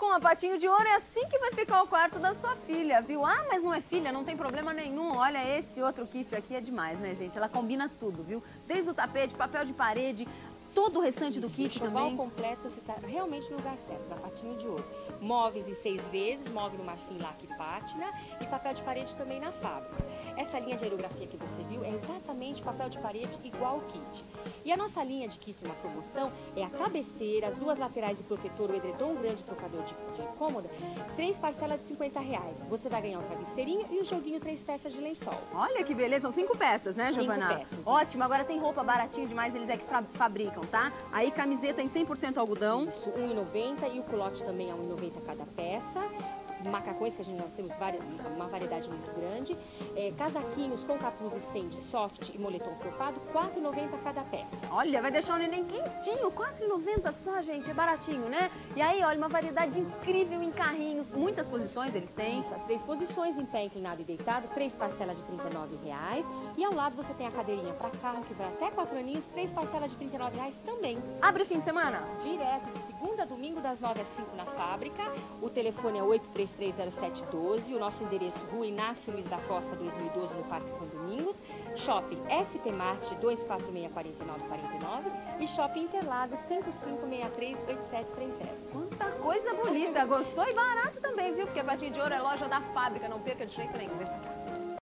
Com a Patinho de Ouro é assim que vai ficar o quarto da sua filha, viu? Ah, mas não é filha, não tem problema nenhum. Olha, esse outro kit aqui é demais, né, gente? Ela combina tudo, viu? Desde o tapete, papel de parede, todo o restante do kit o também. O completo, você está realmente no lugar certo, da Patinho de Ouro. Móveis em seis vezes, móvel no marfim laque pátina e papel de parede também na fábrica. Essa linha de aerografia que você viu é exatamente papel de parede igual ao kit. E a nossa linha de kit na promoção é a cabeceira, as duas laterais do protetor, o edredom, grande trocador de, de cômoda, três parcelas de 50 reais. Você vai ganhar o travesseirinho e o joguinho três peças de lençol. Olha que beleza, são cinco peças, né, Giovana? Cinco peças. Ótimo, agora tem roupa baratinha demais, eles é que fabricam, tá? Aí camiseta em 100% algodão. Isso, R$1,90 e o culote também é R$1,90 cada peça macacões, que a gente, nós temos várias, uma variedade muito grande, é, casaquinhos com capuz e stand soft e moletom felpado, R$ 4,90 cada peça. Olha, vai deixar o neném quentinho, R$ 4,90 só, gente, é baratinho, né? E aí, olha, uma variedade incrível em carrinhos, muitas posições eles têm. Isso, três posições em pé, inclinado e deitado, três parcelas de R$ 39,00 e ao lado você tem a cadeirinha para carro, que vai até quatro aninhos, três parcelas de R$ 39,00 também. Abre o fim de semana? Direto, de segunda a domingo, das 9 às 5 na fábrica. O telefone é 833712, o nosso endereço Rua Inácio Luiz da Costa, 2012, no Parque Condomínios. Shopping SP Mart 2464949 e Shopping Interlagos 55638730. Quanta coisa bonita, gostou e barato também, viu? Porque a Batinha de Ouro é loja da fábrica, não perca de jeito nenhum.